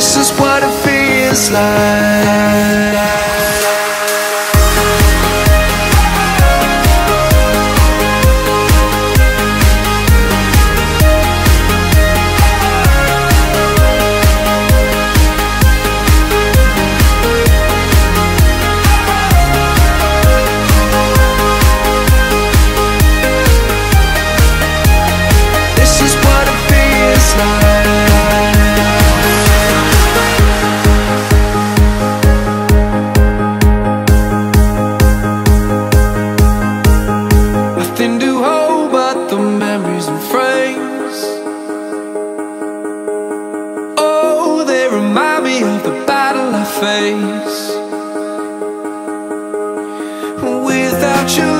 This is what it feels like. remind me of the battle I face. Without you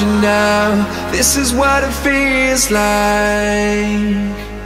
you now. This is what it feels like.